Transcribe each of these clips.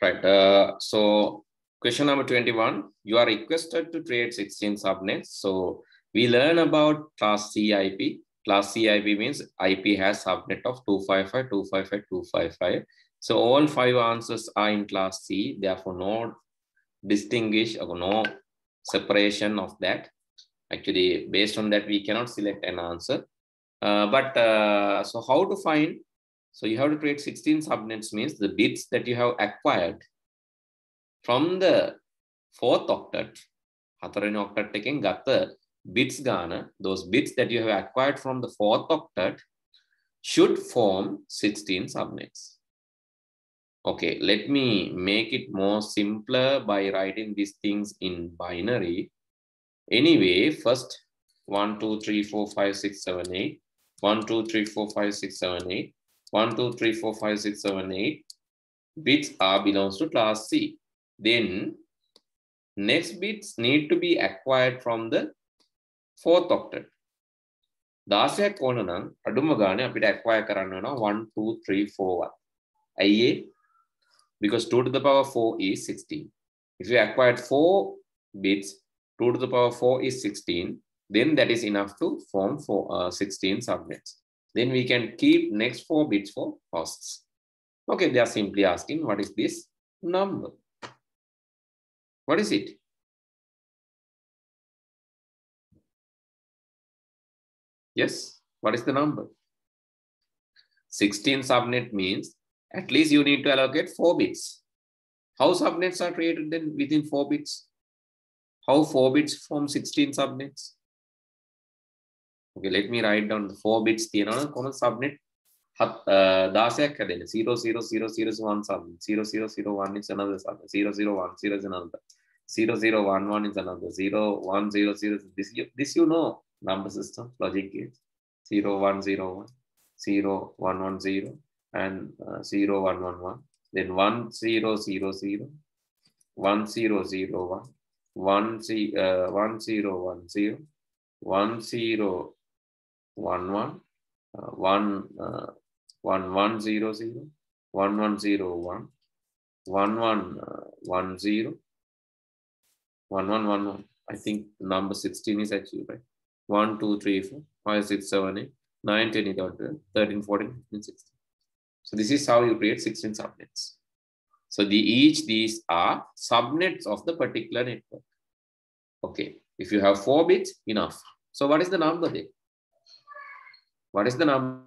Right. Uh, so question number 21, you are requested to create 16 subnets. So we learn about class C IP. Class C IP means IP has subnet of 255, 255, 255. So all five answers are in class C. Therefore, no distinguish or no separation of that. Actually, based on that, we cannot select an answer. Uh, but uh, so how to find so you have to create 16 subnets means the bits that you have acquired from the fourth octet, හතරවෙනි octet එකෙන් ගත්ත bits ගාන, those bits that you have acquired from the fourth octet should form 16 subnets. Okay, let me make it more simpler by writing these things in binary. Anyway, first 1, 2, 3, 4, 5, 6, 7, 8. 1, 2, 3, 4, 5, 6, 7, 8. 1, 2, 3, 4, 5, 6, 7, 8 bits are belongs to class C. Then next bits need to be acquired from the fourth octet. දාසයක් ඕන නම් අඩුම ගානේ අපිට acquire කරන්න වෙනවා 1 2 3 4 1. ඇයි Because 2 to the power 4 is 16. If you acquired 4 bits, 2 to the power 4 is 16, then that is enough to form four, uh, 16 subnets. Then we can keep next four bits for hosts. Okay, they are simply asking, what is this number? What is it? Yes, what is the number? 16 subnet means at least you need to allocate four bits. How subnets are created then within four bits? How four bits form 16 subnets? Okay, let me write down the four bits තියෙනවා කොන subnet 10ක් හැදෙන 00001 subnet 0001 is another subnet 0010 is another 0011 is another 0100 this you, this you know number system logic gates 0101 0110 and uh, 0111 then 1000 1001 1 uh, 1010 10 one one uh, one uh, one one zero zero one one zero one one one uh, one zero one one one one. I think number sixteen is actually right. One two three four five six seven eight nine ten eleven thirteen fourteen fifteen sixteen. So this is how you create sixteen subnets. So the each these are subnets of the particular network. Okay, if you have four bits, enough. So what is the number there? What is the number?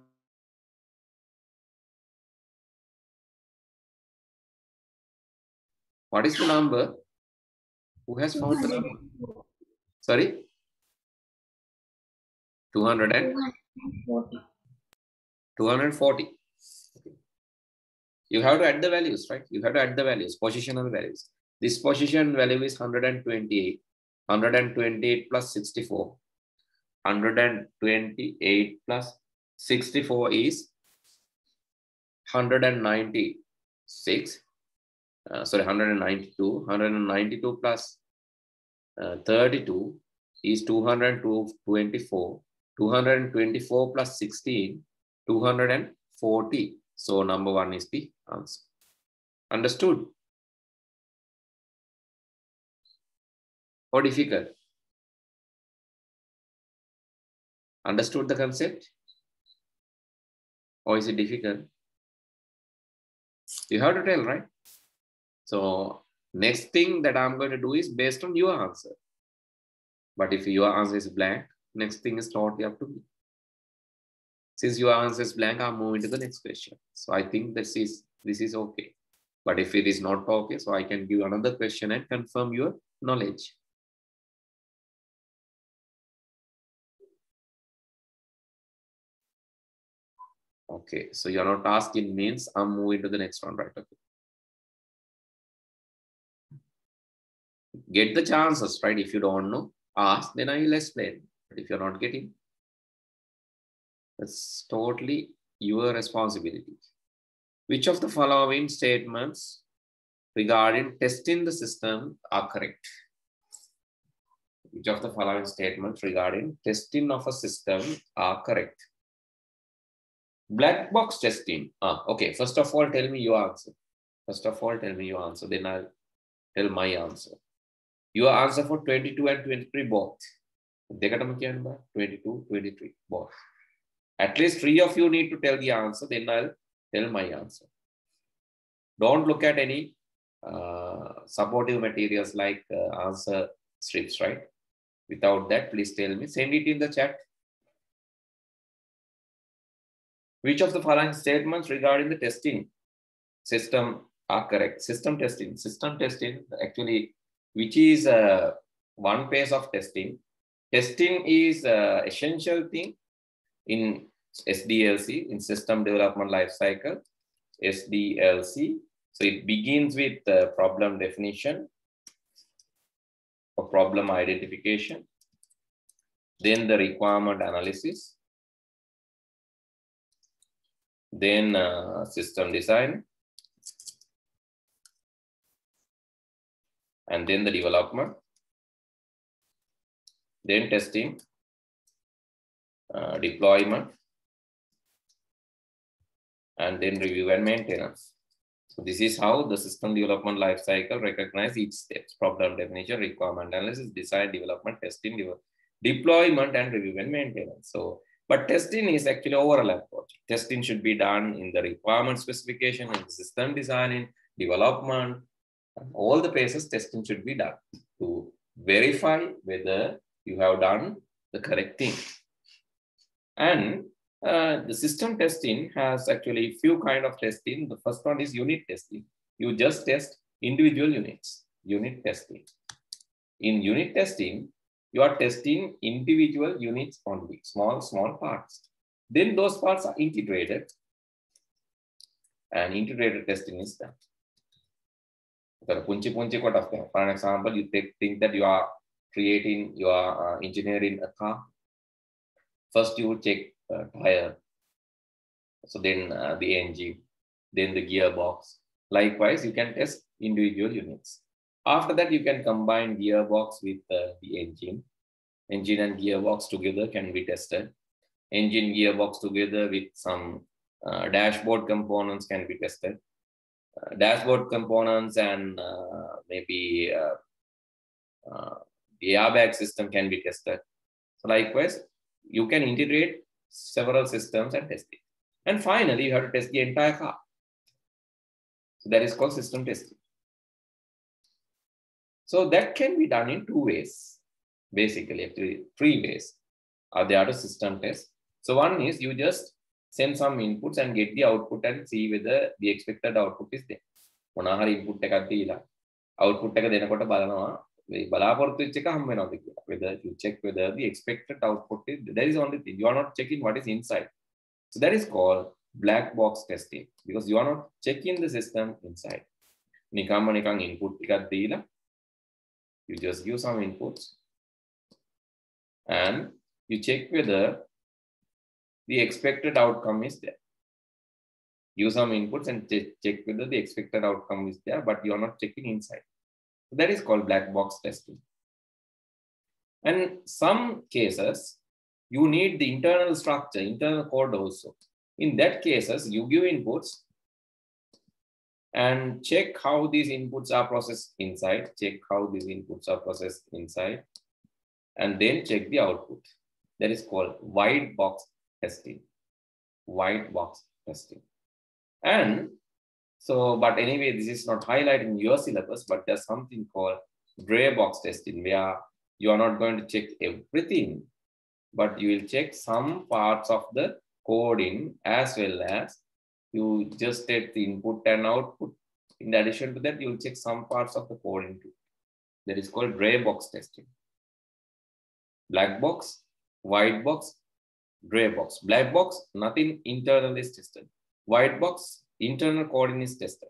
What is the number? Who has found the number? Sorry? 200 and 240. You have to add the values, right? You have to add the values, positional values. This position value is 128. 128 plus 64. 128 plus 64 is 196 uh, sorry 192 192 plus, uh, 32 is 224 224 plus 16 240 so number one is the answer. Understood? Or difficult Understood the concept? Or is it difficult? You have to tell, right? So next thing that I'm going to do is based on your answer. But if your answer is blank, next thing is totally up to me. Since your answer is blank, I'm moving to the next question. So I think this is this is okay. But if it is not okay, so I can give another question and confirm your knowledge. Okay, so you're not asking means I'm moving to the next one, right? Okay. Get the chances, right? If you don't know, ask, then I will explain. But if you're not getting, that's totally your responsibility. Which of the following statements regarding testing the system are correct? Which of the following statements regarding testing of a system are correct? Black box testing. Ah, okay, first of all, tell me your answer. First of all, tell me your answer. Then I'll tell my answer. Your answer for 22 and 23 both. දෙකටම කියන්න බෑ 22 23 both at least three of you need to tell the answer then i'll tell my answer don't look at any uh, supportive materials like uh, answer strips right without that please tell me send it in the chat Which of the following statements regarding the testing system are correct? System testing. System testing actually which is uh, one phase of testing. Testing is an essential thing in SDLC, in System Development Lifecycle, SDLC. So it begins with the problem definition or problem identification, then the requirement analysis, then uh, system design, and then the development, then testing, uh, deployment, and then review and maintenance. So this is how the system development lifecycle recognize each steps, problem definition, requirement analysis, design, development, testing, de deployment, and review and maintenance. So, but testing is actually overlap project. Testing should be done in the requirement specification, in system designing, development, all the phases testing should be done to verify whether you have done the correct thing. And uh, the system testing has actually few kind of testing. The first one is unit testing. You just test individual units, unit testing. In unit testing, you are testing individual units only, small, small parts. Then those parts are integrated and integrated testing is done. For an example, you think that you are creating, you are uh, engineering a car. First, you check uh, tire, so then uh, the engine, then the gearbox. Likewise, you can test individual units. After that, you can combine gearbox with uh, the engine. Engine and gearbox together can be tested. Engine gearbox together with some uh, dashboard components can be tested. Uh, dashboard components and uh, maybe the airbag system can be tested. So likewise, you can integrate several systems and test it. And finally, you have to test the entire car. So that is called system testing. So that can be done in two ways, basically, actually three ways are there to system test. So one is you just send some inputs and get the output and see whether the expected output is there. මොනහරි input එකක් දීලා output එක දෙනකොට බලනවා බලාපොරොත්තු වෙච්ච එක හම් වෙනවද කියලා. Whether you check whether the expected output is that is only thing. You are not checking what is inside. So that is called black box testing because you are not checking the system inside. නිකම්ම නිකන් input ටිකක් දීලා you just give some inputs and you check whether the expected outcome is there. Use some inputs and check whether the expected outcome is there, but you are not checking inside. That is called black box testing. And some cases, you need the internal structure, internal code also. In that cases, you give inputs and check how these inputs are processed inside, check how these inputs are processed inside, and then check the output. That is called white box testing. white box testing. And so, but anyway, this is not highlighted in your syllabus, but there's something called gray box testing where you are not going to check everything, but you will check some parts of the coding as well as you just take the input and output. In addition to that, you will check some parts of the coding too. That is called gray box testing. Black box, white box, gray box. Black box, nothing internal is tested. White box, internal coding is tested.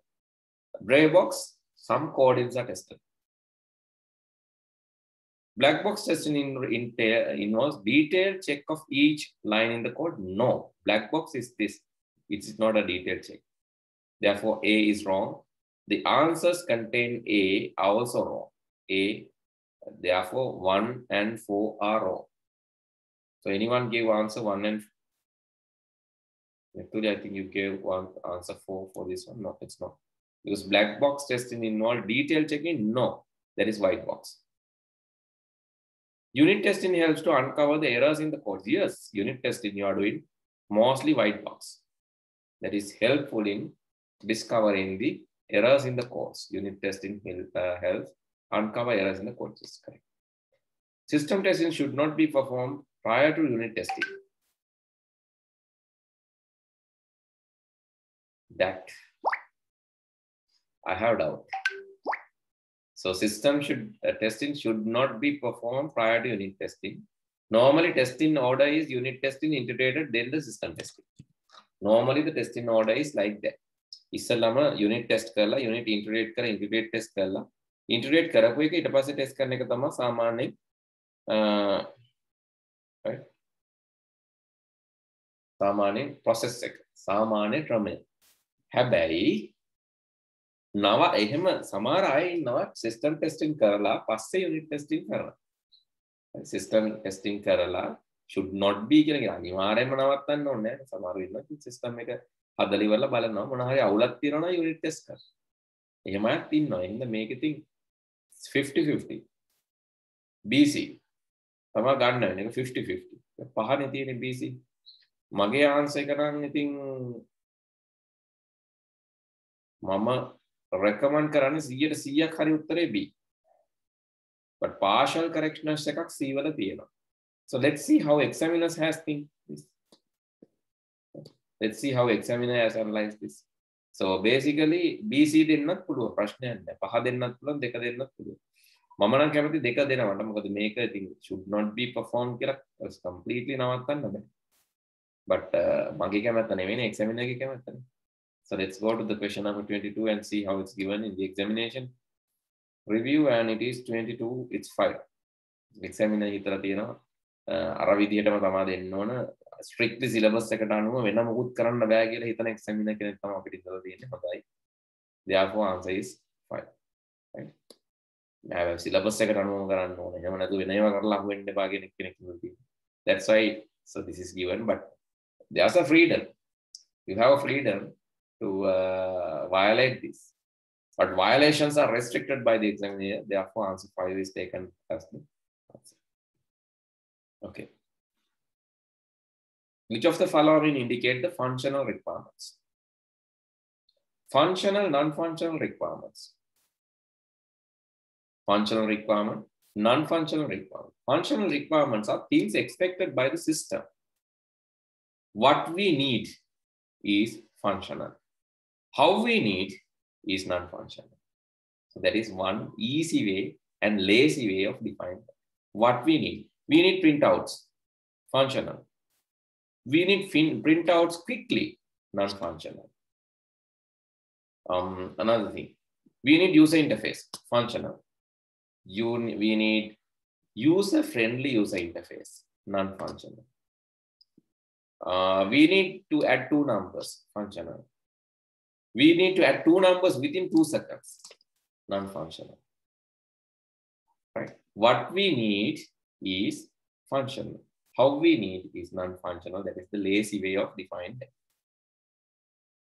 Gray box, some codings are tested. Black box testing in, in, uh, involves detailed check of each line in the code. No, black box is this. It is not a detailed check. Therefore, A is wrong. The answers contain A are also wrong. A, therefore, 1 and 4 are wrong. So anyone gave answer 1 and Actually, I think you gave one answer for, for this one. No, it's not. Because black box testing involve detailed checking? No, that is white box. Unit testing helps to uncover the errors in the code. Yes, unit testing you are doing mostly white box. That is helpful in discovering the errors in the codes. Unit testing uh, helps uncover errors in the code. correct. System testing should not be performed prior to unit testing. That I have doubt. So system should uh, testing should not be performed prior to unit testing. Normally testing order is unit testing integrated, then the system testing. Normally the testing order is like that. ඉස්සල්ලාම unit test කරලා unit integrate කරලා integrate test කරලා. Integrate කරපු එක ඊට පස්සේ test කරන එක තමයි සාමාන්‍යයෙන් right සාමාන්‍ය process එක සාමාන්‍ය ක්‍රමය. හැබැයි නව එහෙම සමහර අය ඉන්නවා සිස්ටම් ටෙස්ටිං කරලා පස්සේ යුනිට් ටෙස්ටිං කරනවා. සිස්ටම් ටෙස්ටිං කරලා should not be කියලා කියන අනිවාර්යයෙන්ම නවත්තන්න ඕනේ නැහැ. සමහරව ඉන්නවා සිස්ටම් එක හදලා ඉවරලා බලනවා මොන හරි අවුලක් තියෙනවා නම් යුනිට් ටෙස්ට් කරනවා එහෙම අයත් ඉන්නවා. එහෙනම් මේක ඉතින් 50 50 BC තමයි ගන්න වෙන එක 50 50 පහනේ තියෙන BC මගේ ආන්සර් එක නම් ඉතින් මම රෙකමන්ඩ් කරන්නේ 100ට 100ක් හරි උත්තරේ B. but partial correctness එකක් C වල තියෙනවා. So let's see how examiners has think this. Let's see how examiner has analyzed this. So basically BC දෙන්නත් පුළුවන් ප්‍රශ්නයක් නැහැ. පහ දෙන්නත් පුළුවන් දෙක දෙන්නත් පුළුවන්. මම නම් කැමති දෙක දෙනවට මොකද මේක ඉතින් should not be performed කියලා completely නවත්තන්න බෑ. but uh, මගේ කැමැත්ත නෙවෙයි examiner ගේ කැමැත්තනේ. So let's go to the question number 22 and see how it's given in the examination. Review and it is 22, it's 5. Examiner හිතලා තියෙනවා අර විදිහටම තමා දෙන්න ඕන ස්ට්‍රික්ට්ලි සිලබස් එකට අනුව වෙන මොකුත් කරන්න බෑ කියලා හිතන එක්සැමිනර් කෙනෙක් තමයි අපිට ඉඳලා තියෙන්නේ හොඳයි. Therefore answer is 5. Right? නෑ සිලබස් එකට අනුව කරන්න ඕනේ. එහෙම නැතු වෙන ඒවා කරලා අහු වෙන්න එපා කියන කෙනෙක් ඉඳලා තියෙනවා. That's why so this is given but there's a freedom. You have a freedom to uh, violate this. But violations are restricted by the examiner. Therefore, answer 5 is taken as the answer. Okay. Which of the following indicate the functional requirements? Functional, non-functional requirements. Functional requirement, non-functional requirement. Functional requirements are things expected by the system. What we need is functional. How we need is non-functional. So that is one easy way and lazy way of defining what we need. We need printouts, functional. We need printouts quickly, non-functional. Um, another thing, we need user interface, functional. You, we need user-friendly user interface, non-functional. Uh, we need to add two numbers, functional we need to add two numbers within two seconds, non-functional. Right? What we need is functional. How we need is non-functional. That is the lazy way of defining them.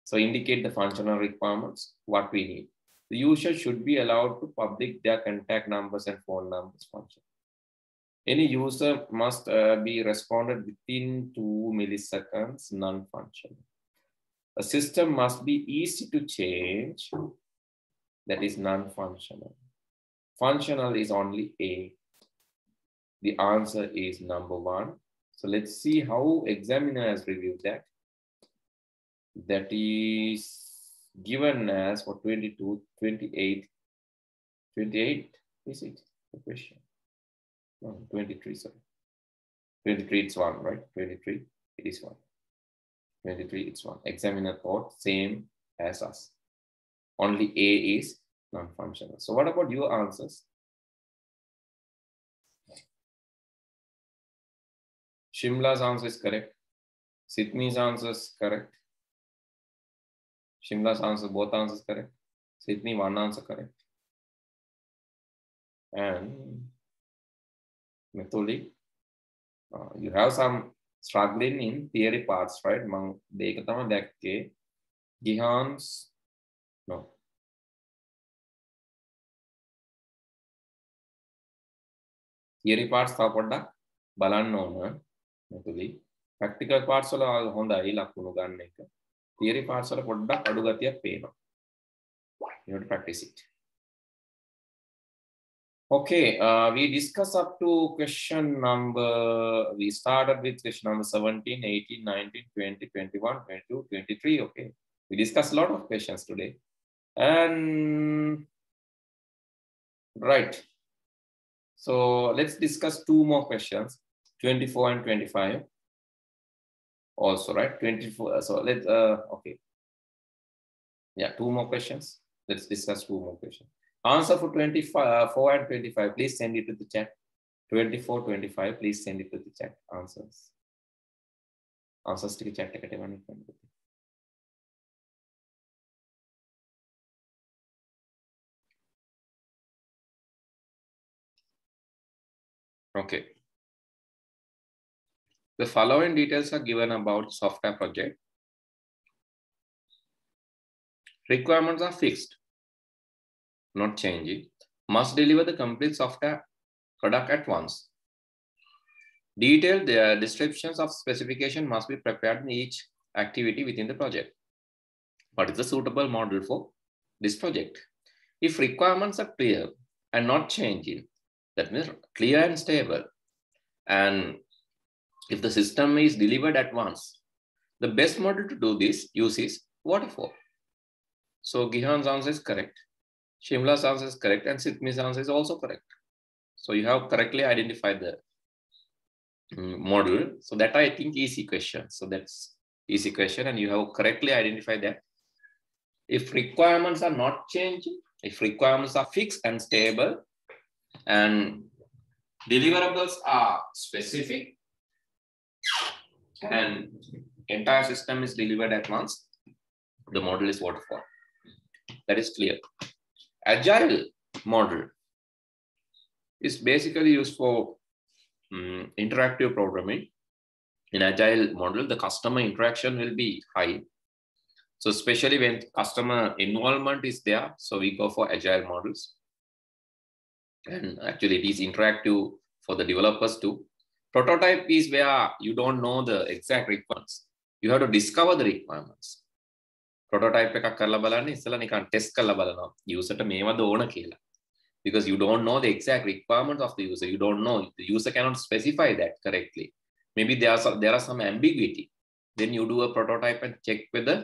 So indicate the functional requirements, what we need. The user should be allowed to public their contact numbers and phone numbers function. Any user must uh, be responded within two milliseconds, non-functional. A system must be easy to change. That is non-functional. Functional is only A. The answer is number one. So let's see how examiner has reviewed that. That is given as for 22, 28, 28, is it the question? No, 23, sorry. 23, it's one, right? 23, it is one. 23, it's one. Examiner code, same as us. Only A is non-functional. So what about your answers? Shimla's answer is correct. Sydney's answer is correct. Shimla's answer, both answers correct. Sydney, one answer correct. And Methuli, uh, you have some struggling in theory parts, right? Mang දෙක තමයි දැක්කේ. Gihans, no. theory parts තව පොඩ්ඩක් no. ඕන. මොකද practical parts වල හොඳයි ලකුණු ගන්න එක තියරි පාර්ට්ස් වල පොඩ්ඩක් අඩු ගතියක් පේනවා you have to practice it Okay, uh, we discussed up to question number, we started with question number 17, 18, 19, 20, 21, 22, 23. Okay, we discussed a lot of questions today. And right, so let's discuss two more questions, 24 and 25. Also, right, 24. So let's, uh, okay. Yeah, two more questions. Let's discuss two more questions. Answer for 24 uh, and 25, please send it to the chat. 24, 25, please send it to the chat. Answers. Answers to the chat. Okay. The following details are given about software project. Requirements are fixed not changing, must deliver the complete software product at once. Detailed uh, descriptions of specification must be prepared in each activity within the project. What is the suitable model for this project? If requirements are clear and not changing, that means clear and stable. And if the system is delivered at once, the best model to do this use is waterfall. So Gihan's answer is correct. Shimla's answer is correct and Sitmi's answer is also correct. So you have correctly identified the mm, model. So that I think easy question. So that's easy question and you have correctly identified that. If requirements are not changing, if requirements are fixed and stable and deliverables are specific and entire system is delivered at once, the model is waterfall. That is clear agile model is basically used for um, interactive programming. In agile model, the customer interaction will be high. So especially when customer involvement is there, so we go for agile models. And actually it is interactive for the developers too. Prototype is where you don't know the exact requirements. You have to discover the requirements. Prototype එකක් කරලා බලන්න ඉස්සලා නිකන් test කරලා බලනවා යූසර්ට මේවද ඕන කියලා because you don't know the exact requirements of the user you don't know the user cannot specify that correctly maybe there are some, there are some ambiguity then you do a prototype and check whether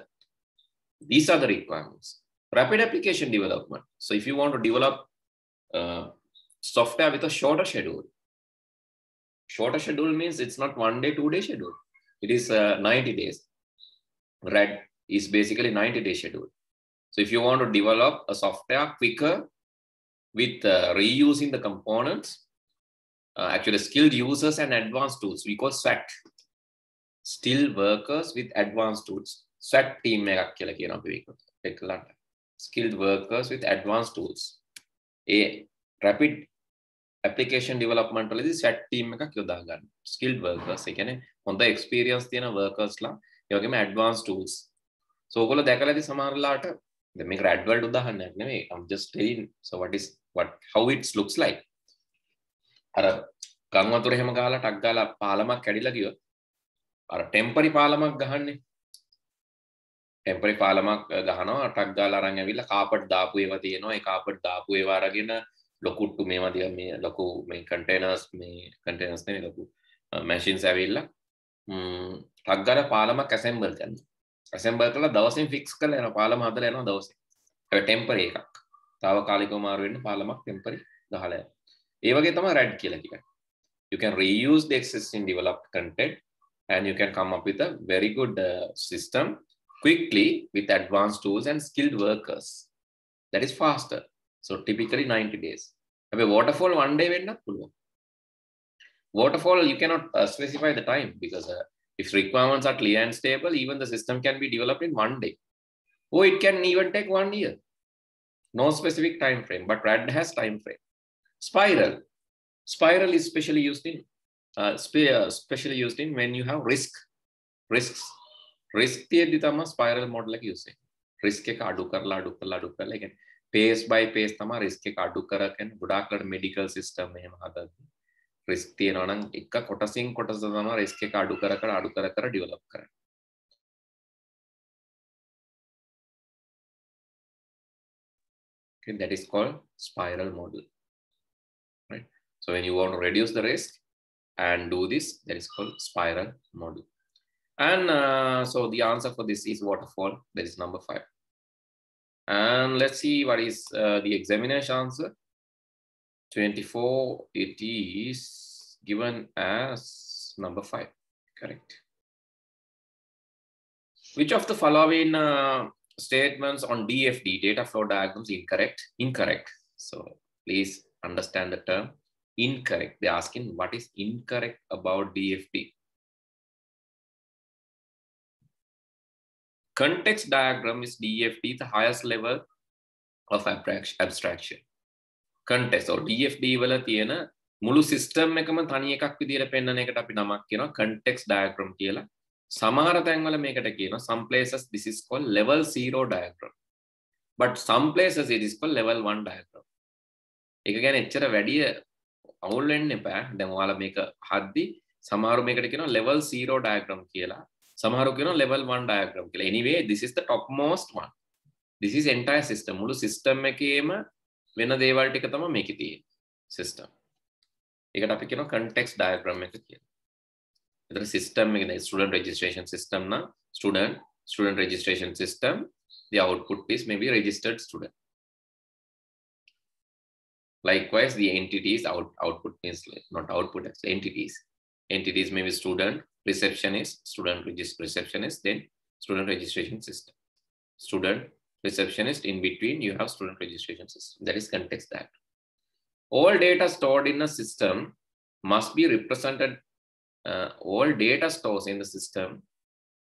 these are the requirements rapid application development so if you want to develop uh, software with a shorter schedule shorter schedule means it's not one day two day schedule. It is uh, 90 days. RAD is basically 90 day schedule. So if you want to develop a software quicker with uh, reusing the components uh, actually skilled users and advanced tools we call swat. Still workers with advanced tools. Swat team එකක් කියලා කියන අපි ඒකට skilled workers with advanced tools. A rapid පපිකේන් ඩිවලප්මන්ටලදි set team එකක් යොදාගන්න skill වර්කස් එකන හොඳ එක්ස්පිරියන්ස් තියෙන වර්කස්ලා යගේම ඇඩ්වාන්ස් ටූල්ස් සෝකොල දැකලති සමාරලාට මේ රඩ්වල්ඩ උදාහන්නයක් නෙවේ අම්ජස්ටන් සවටස්හවස් ලුක්ස් ලයි අර ගංවතුර හෙම ගාලා ටක්ගාල පාලමක් කැඩිලා ගියෝ අර ටෙම්පරි පාලමක් ගහන්නේ. ටෙම්පරි පාලමක් ගහනවා ටක් ගාලා රං ඇවිල්ලා කාපට් දාපු ඒවා තියෙනවා. ඒ කාපට් දාපු ඒවා අරගෙන ලොකුට්ටු මේ මතිය මේ ලොකු මේ කටේනස් මේ කටේනස් මේ ලොකු මැශින් සැවිල්ල ටක්ගල පාලමක් ඇසෙම්බර් කරන්න ඇසෙම්බර් කළ දවසින් ෆික්ස් කල යන පාලම හදර යන දවස ටෙම්පර එකක්. තාව කාලික මාරුවෙන්න්න පාලමක් ටෙම්පරි දහලය ඒවගේ තම රැඩ් කියලකික you can reuse the existing developed content and you can come up with a very good uh, system quickly with advanced tools and skilled workers. That is faster. So typically 90 days. හැබැයි waterfall one day වෙන්නත් පුළුවන්. Waterfall you cannot uh, specify the time because uh, if requirements are clear and stable, even the system can be developed in one day. Or it can even take one year. No specific time frame, but RAD has time frame. Spiral. Spiral is specially used in uh, specially used in when you have risk. Risks. Risk තියද්දි තමයි spiral model එක use වෙන්නේ. risk එක අඩු කරලා අඩු කරලා අඩු කරලා ඒ කියන්නේ pace by pace තමයි risk එක අඩු කරගෙන ගොඩාක් medical system එහෙම හදද්දී රිස්ක් තියෙනවා නම් එක කොටසින් කොටස තමයි රිස්ක් එක අඩු කර කර අඩු කර කර ඩෙවලොප් කරන්නේ. Okay, that is called spiral model. Right. So when you want to reduce the risk and do this, that is called spiral model. And uh, so the answer for this is waterfall. That is number five. And let's see what is uh, the examination answer. 24, it is given as number five, correct. Which of the following uh, statements on DFD, data flow diagrams, incorrect? Incorrect. So please understand the term incorrect. They're asking what is incorrect about DFD. Context diagram is DFD, the highest level of abstraction. කන්ටෙස් DFD වල තියෙන මුළු system එකම තනි එකක් විදිහට පෙන්වන එකට අපි නමක් කියනවා context diagram කියලා. සමහර තැන්වල මේකට කියනවා some places this is called level 0 diagram. but some places it is called level 1 diagram. ඒක ගැන එච්චර වැඩිය අවුල් වෙන්න එපා. දැන් ඔයාලා මේක හද්දි සමහරු මේකට කියනවා level 0 diagram කියලා. සමහරු කියනවා level 1 diagram කියලා. anyway this is the topmost one. this is entire system මුළු system එකේම වෙන දේවල් ටික තමයි මේකේ තියෙන්නේ සිස්ටම්. ඒකට අපි කියනවා context diagram එක කියලා. එතන සිස්ටම් එක නේ student registration system නම් student student registration system the output is maybe registered student. Likewise, the entities out, output means not output, actually entities. Entities may be student, receptionist, student receptionist, then student registration system. Student receptionist, in between you have student registration system. That is context that. All data stored in a system must be represented, uh, all data stores in the system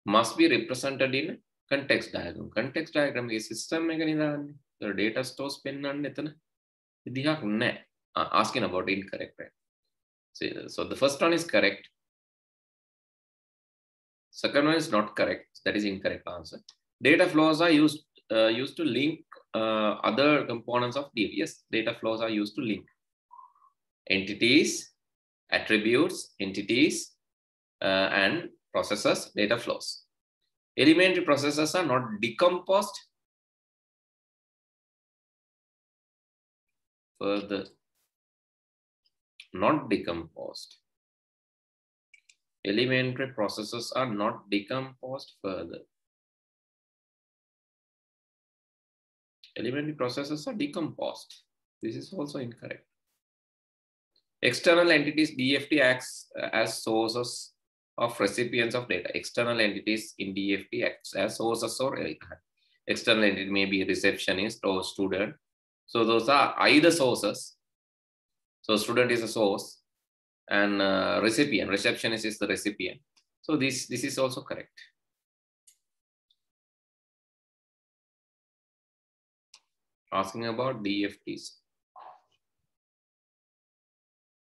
must be represented in context diagram. Context diagram is system mechanism. The data stores pin and asking about incorrect. Right? So, so the first one is correct second one is not correct that is incorrect answer data flows are used uh, used to link uh, other components of DF. Yes, data flows are used to link entities, attributes, entities, uh, and processes, data flows. Elementary processes are not decomposed further, not decomposed. Elementary processes are not decomposed further. elementary processes are decomposed. This is also incorrect. External entities, DFD acts uh, as sources of recipients of data. External entities in DFD acts as sources or external entity may be receptionist or student. So those are either sources. So student is a source and uh, recipient, receptionist is the recipient. So this, this is also correct. asking about DFDs.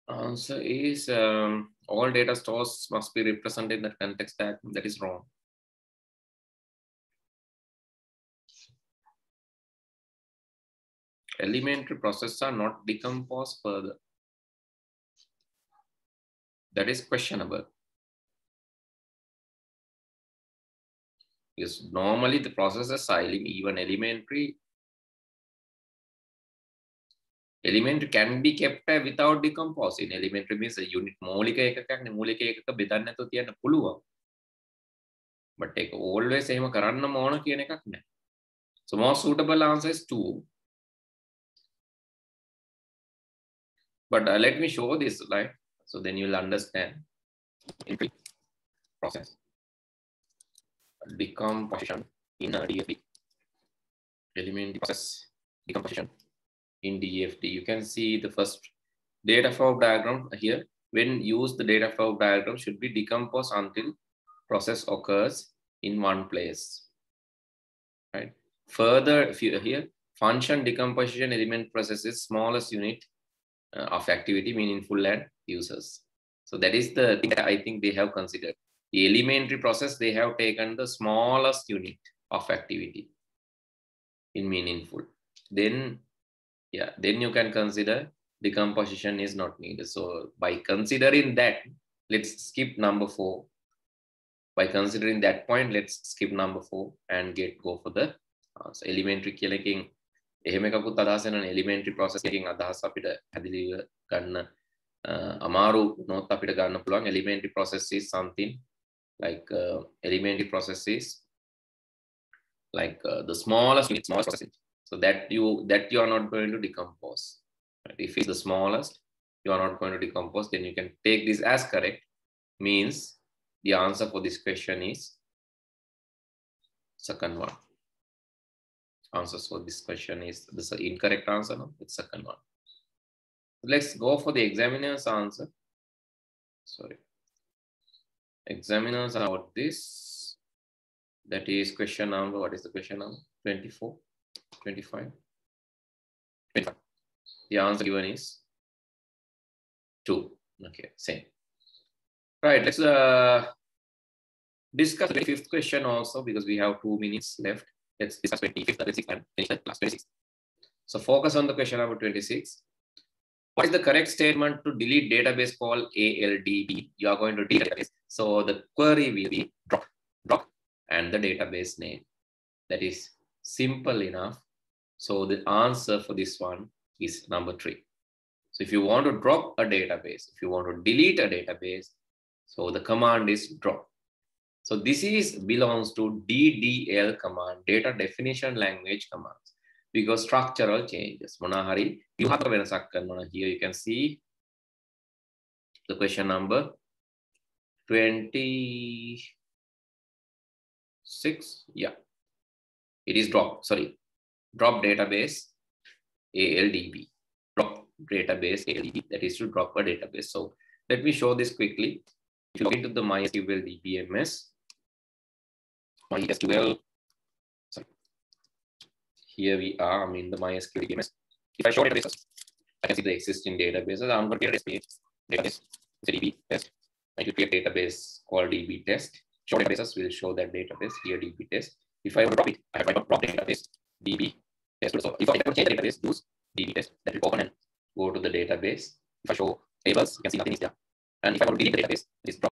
Answer is um, all data stores must be represented in the context tag. That is wrong. Elementary processes are not decomposed further That is questionable. Because normally the process is silent, even elementary element can be kept without decomposing elementary means a unit මූලික ඒකකක් නේ මූලික ඒකක බෙදන්න නැතුව තියන්න පුළුවන් but ඒක always එහෙම කරන්න ඕන කියන එකක් නැහැ so more suitable answer is 2 but uh, let me show this slide so then you'll understand entry process decomposition in a DFD element process decomposition in DFD. You can see the first data flow diagram here. When used, the data flow diagram should be decomposed until process occurs in one place. Right. Further, if you here, function decomposition element processes smallest unit uh, of activity meaningful and users. So that is the thing that I think they have considered. The elementary process, they have taken the smallest unit of activity in meaningful. Then, yeah, then you can consider decomposition is not needed. So by considering that, let's skip number four. By considering that point, let's skip number four and get go for the uh, so elementary killing එකකින් එහෙම එකකුත් අදහස් වෙනවා elementary process එකකින් අදහස් අපිට පැහැදිලිව ගන්න අමාරු නොත් අපිට ගන්න පුළුවන් elementary process is something like uh, elementary process is like uh, the smallest unit, smallest process so that you that you are not going to decompose Right? If it's the smallest, you are not going to decompose, then you can take this as correct. Means the answer for this question is second one. Answers for this question is this incorrect answer. No, it's second one. Let's go for the examiner's answer. Sorry. Examiners about this. That is question number. What is the question number? 24, 25, 25. The answer given is 2. Okay, same. Right, let's uh, discuss the fifth question also because we have two minutes left. Let's discuss 25th, 26th, and finish the class 26. So focus on the question number 26. What is the correct statement to delete database called ALDB? You are going to delete database. So the query will be drop, drop, and the database name. That is simple enough. So the answer for this one is number three. So if you want to drop a database, if you want to delete a database, so the command is drop. So this is belongs to DDL command, data definition language commands, because structural changes. Monahari, you have to here you can see the question number 26. Yeah, it is drop, sorry, drop database ALDB, drop database ALDB, that is to drop a database. So let me show this quickly. If you log into the MySQL DBMS, MySQL, sorry, here we are, I'm in the MySQL DBMS. If I show databases, I can see the existing databases. I'm going to create a database, database, DB test. I will create a database called DB test. Show databases will show that database here DB test. If I want to drop it, I have to drop database DB test. So if I want to change the database, use DB test, that will open and go to the database. If I show tables, you can see nothing is there. And if I want to delete the database, this drop